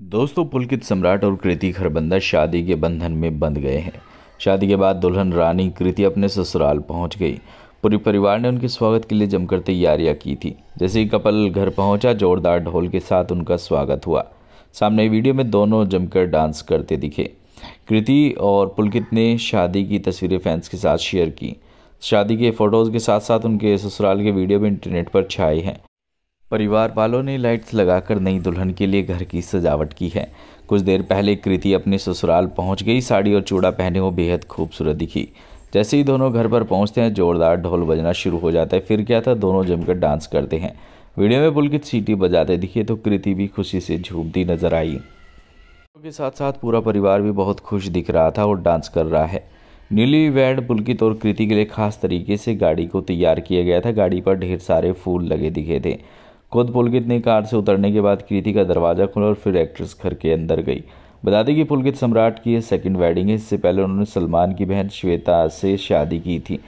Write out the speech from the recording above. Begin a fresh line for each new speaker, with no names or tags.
दोस्तों, पुलकित सम्राट और कृति खरबंदा शादी के बंधन में बंध गए हैं। शादी के बाद दुल्हन रानी कृति अपने ससुराल पहुँच गई। पूरे परिवार ने उनके स्वागत के लिए जमकर तैयारियाँ की थी। जैसे ही कपल घर पहुँचा, जोरदार ढोल के साथ उनका स्वागत हुआ। सामने वीडियो में दोनों जमकर डांस करते दिखे। कृति और पुलकित ने शादी की तस्वीरें फैंस के साथ शेयर की। शादी के फ़ोटोज़ के साथ साथ उनके ससुराल के वीडियो भी इंटरनेट पर छाए हैं। परिवार वालों ने लाइट्स लगाकर नई दुल्हन के लिए घर की सजावट की है। कुछ देर पहले कृति अपने ससुराल पहुँच गई, साड़ी और चूड़ा पहने वो बेहद खूबसूरत दिखी। जैसे ही दोनों घर पर पहुँचते हैं, जोरदार ढोल बजना शुरू हो जाता है। फिर क्या था, दोनों जमकर डांस करते हैं। वीडियो में पुलकित सीटी बजाते दिखे तो कृति भी खुशी से झूमती नज़र आई। के साथ साथ पूरा परिवार भी बहुत खुश दिख रहा था और डांस कर रहा है। न्यूली वैड पुलकित और कृति के लिए खास तरीके से गाड़ी को तैयार किया गया था। गाड़ी पर ढेर सारे फूल लगे दिखे थे। खुद पुलकित ने कार से उतरने के बाद कृति का दरवाज़ा खोला और फिर एक्ट्रेस घर के अंदर गई। बता दें कि पुलकित सम्राट की सेकंड वेडिंग है। इससे पहले उन्होंने सलमान की बहन श्वेता से शादी की थी।